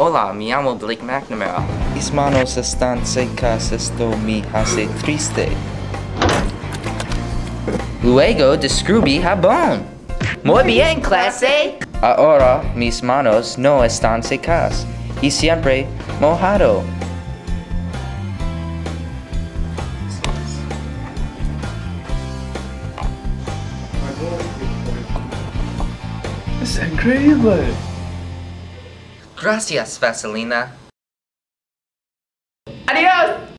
Hola, me llamo Blake McNamara. Mis manos están secas, esto me hace triste. Luego descubrí jabón. Muy bien, clase. Ahora mis manos no están secas y siempre mojado. Es increíble. Gracias, Vaselina. Adiós.